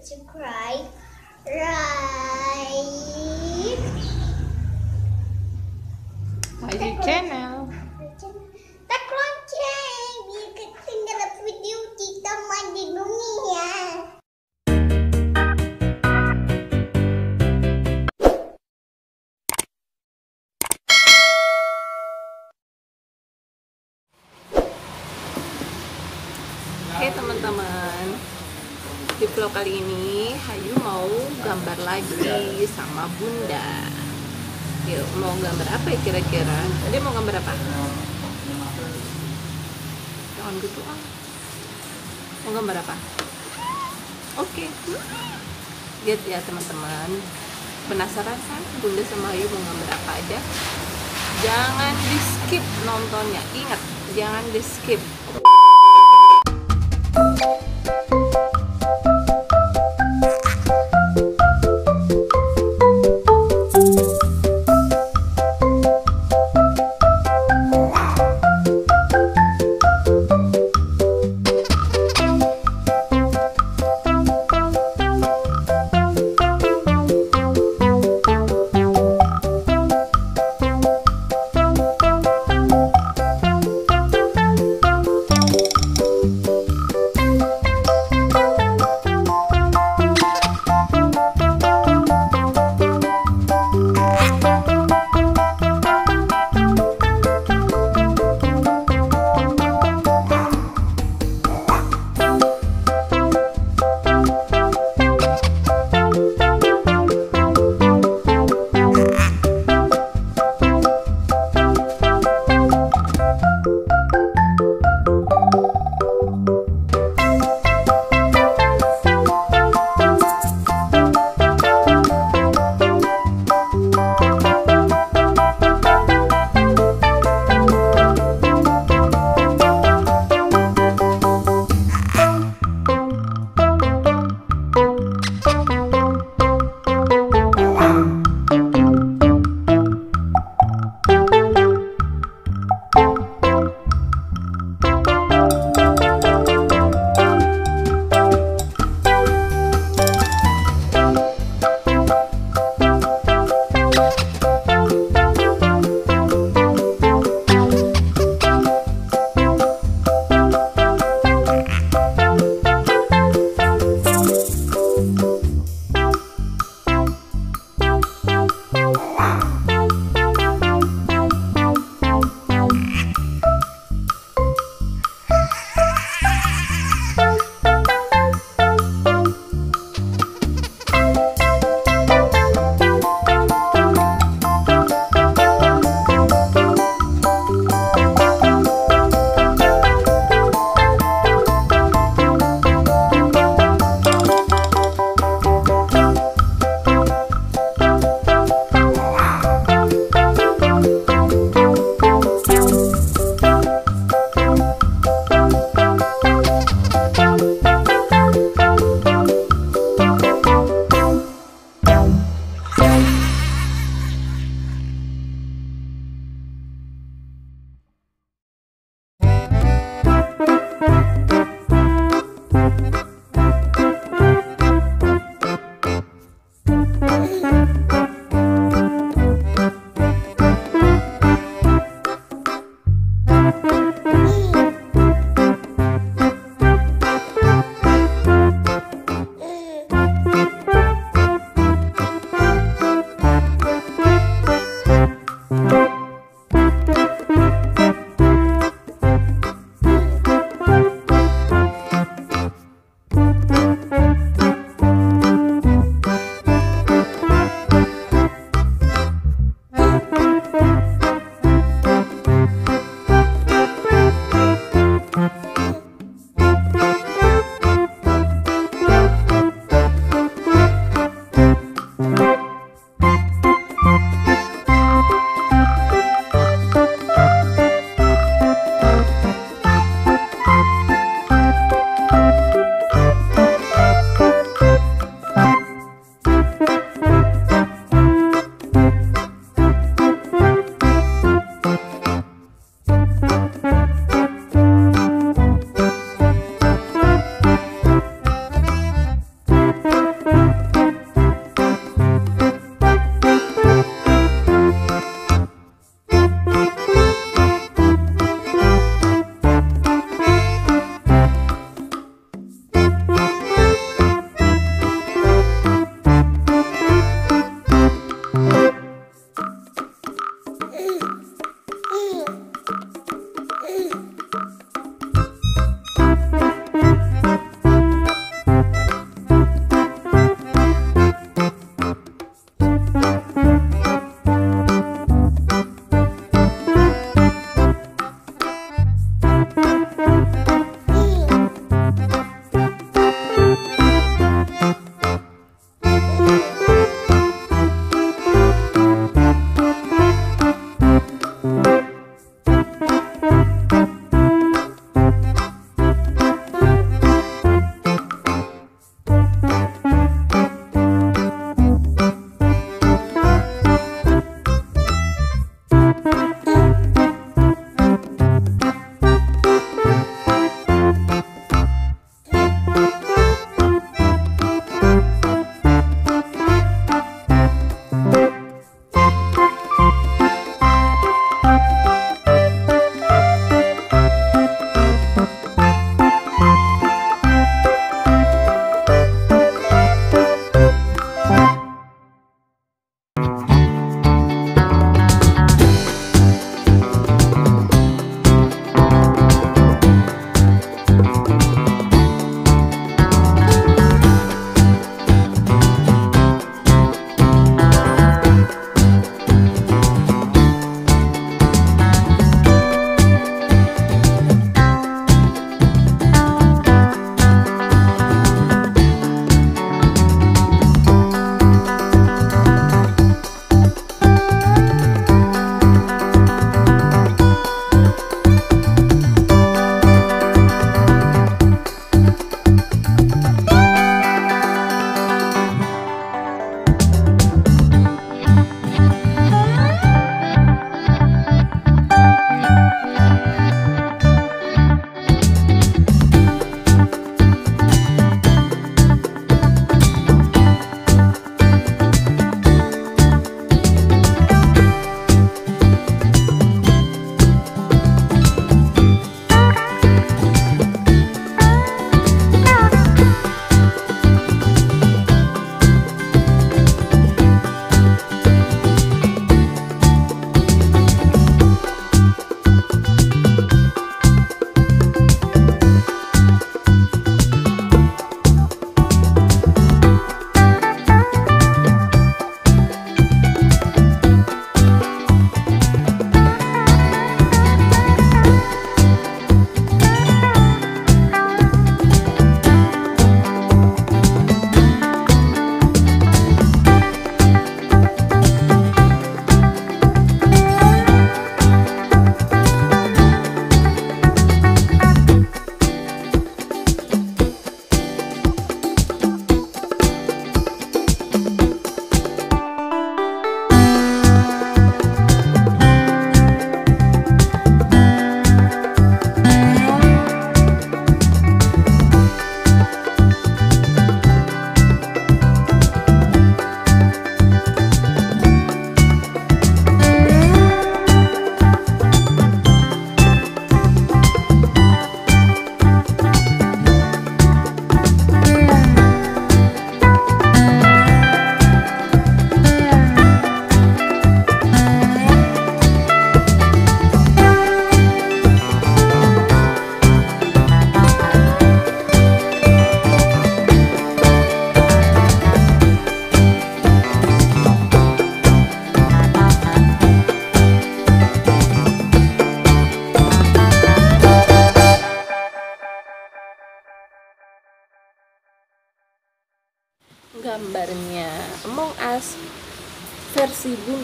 subscribe, like, My channel. tak lonceng biar ketinggalan video kita mandi dunia. Oke teman-teman Di vlog kali ini Hayu mau gambar lagi sama bunda. Yuk mau gambar apa ya kira-kira? Tadi mau gambar apa? Jangan gitu ah. Mau gambar apa? Oke. Lihat ya teman-teman. Penasaran kan bunda sama Hayu mau gambar apa aja? Jangan di skip nontonnya. Ingat jangan di skip gambarnya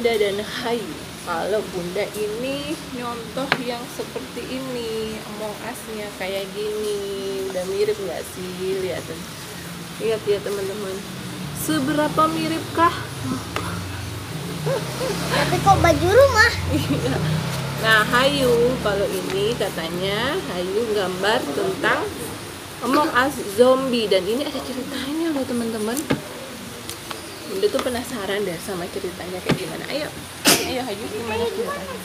Bunda dan Hayu kalau Bunda ini nyontoh yang seperti ini Among Us-nya kayak gini udah mirip nggak sih lihat lihat ya teman-teman seberapa miripkah Tapi kok baju rumah? Iya. Nah, Hayu kalau ini katanya Hayu gambar tentang Among Us zombie dan ini ada ceritanya loh teman-teman. Bunda tuh penasaran deh sama ceritanya kayak gimana. Ayo, ayo Hayu gimana ceritanya?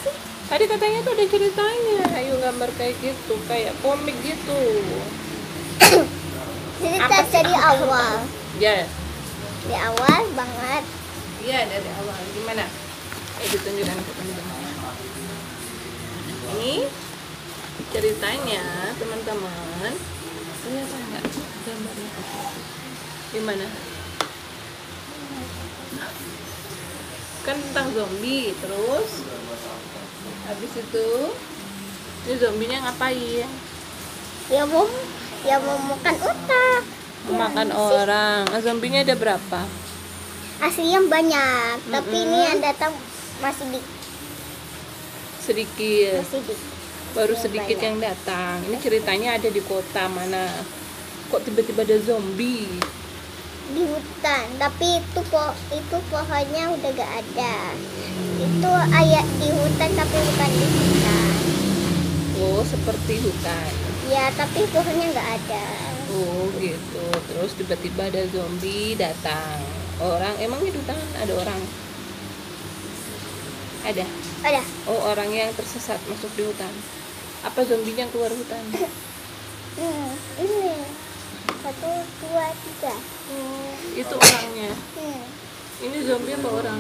Tadi katanya tuh ada ceritanya. Hayu gambar kayak gitu, kayak komik gitu. Cerita sih? dari awal. Ya, Di awal banget. iya dari awal. Gimana? Ayo ditunjukkan ke teman-teman. Ini ceritanya teman-teman lihat nggak gambarnya gimana kan tentang zombie terus? Habis itu? Ini zombinya ngapain? Ya mau ya mau makan otak. makan orang. Ah, zombinya ada berapa? Aslinya banyak, tapi Mm-mm. ini yang datang masih di sedikit. masih di baru sedikit banyak. yang datang. Ini ceritanya ada di kota mana? Kok tiba-tiba ada zombie di hutan tapi itu po itu pohonnya udah gak ada itu ayat di hutan tapi bukan di hutan oh seperti hutan ya tapi pohonnya nggak ada Oh gitu. Terus tiba-tiba ada zombie datang. Orang emang di hutan ada orang? Ada. ada Oh orang yang tersesat masuk di hutan. Apa zombinya keluar hutan? hmm, ini satu dua tiga hmm, Itu orangnya. hmm. Ini zombie apa orang?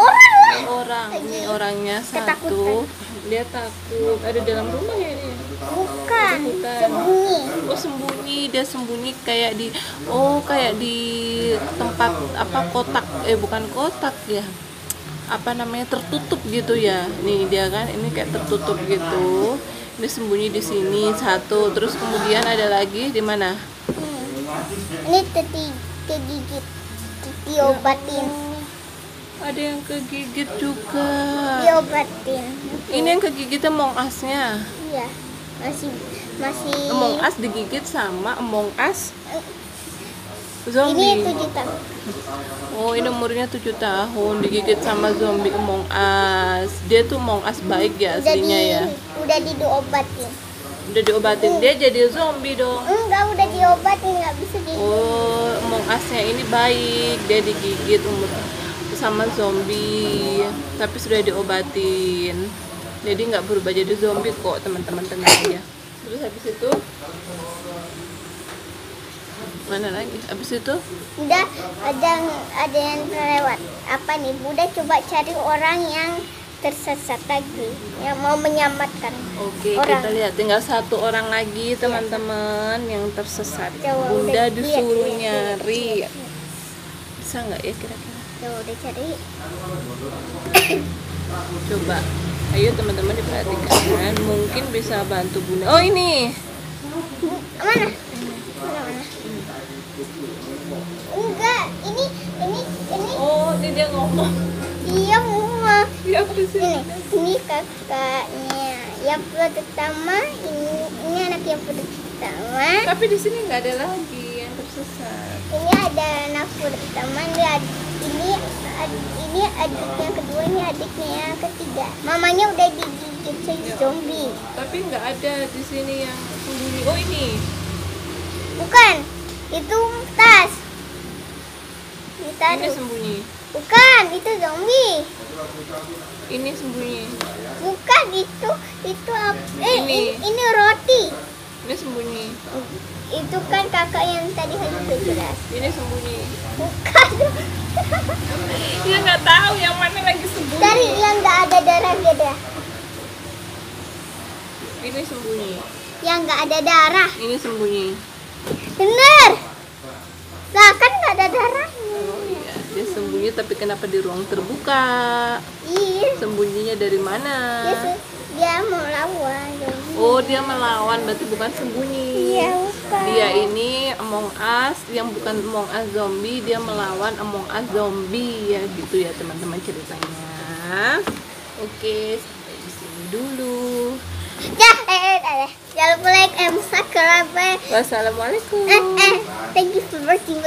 orang lah Orang. Ini orangnya satu. Ketakutan. Dia takut. Ada dalam rumah ya ini. bukan Hutan. sembunyi Oh sembunyi, dia sembunyi kayak di oh kayak di tempat apa kotak eh bukan kotak ya apa namanya tertutup gitu ya nih dia kan ini kayak tertutup gitu dia sembunyi di sini satu terus kemudian ada lagi di mana. Ini kegigit diobatin ada yang kegigit juga diobatin ini yang kegigitnya Among Us-nya iya masih masih Among Us digigit sama Among Us Zombie. Ini tujuh tahun. Oh, ini umurnya 7 tahun digigit sama zombie Among Us. Dia tuh Among Us baik ya Udah di, aslinya ya. udah diobatin. Udah diobatin dia jadi zombie dong. Enggak, udah diobatin nggak bisa di. Oh, Among Us-nya ini baik. Dia digigit umur sama zombie, tapi sudah diobatin. Jadi nggak berubah jadi zombie kok, teman-teman tenang aja. Terus habis itu mana lagi? Habis itu Udah ada ada yang terlewat. Apa nih? Udah coba cari orang yang tersesat lagi, yang mau menyelamatkan. Oke, Orang. kita lihat tinggal satu orang lagi teman-teman yang tersesat. Coba Bunda udah disuruh lihat, nyari. lihat. Bisa nggak ya kira-kira? Udah cari. Coba. Ayo teman-teman diperhatikan. Mungkin bisa bantu Bunda. Oh, ini. Mana? Mana mana? Enggak, ini ini ini Oh, dia ngomong. Mau Dia sih? ini ini kakaknya yang pertama ini ini anak yang pertama Tapi di sini nggak ada lagi yang tersesat. ini ada anak pertama ini ad- ini ad- ini adik yang kedua ini adiknya yang ketiga mamanya udah digigit si zombie Tapi nggak ada di sini yang sembunyi. Oh, ini. bukan itu tas Ini ditaruh sembunyi. Bukan itu zombie Ini sembunyi. bukan itu itu apa eh Ini. ini, ini roti Ini sembunyi. itu kan kakak yang tadi hanya jelas Ini sembunyi. bukan Dia nggak tahu yang mana lagi sembunyi. dari yang nggak ada darah beda Ini sembunyi. yang nggak ada darah Ini sembunyi. bener lah kan nggak ada dia sembunyi tapi kenapa di ruang terbuka? iya Sembunyinya dari dia, mana? dia mau lawan zombie. Oh, dia melawan berarti bukan sembunyi. iya bukan Dia ini Among Us yang bukan Among Us zombie, dia melawan Among Us zombie ya gitu ya teman-teman ceritanya. Oke, sampai di sini dulu. ya eh, eh, eh. jangan lupa like and subscribe eh Wassalamualaikum. eh thank you for watching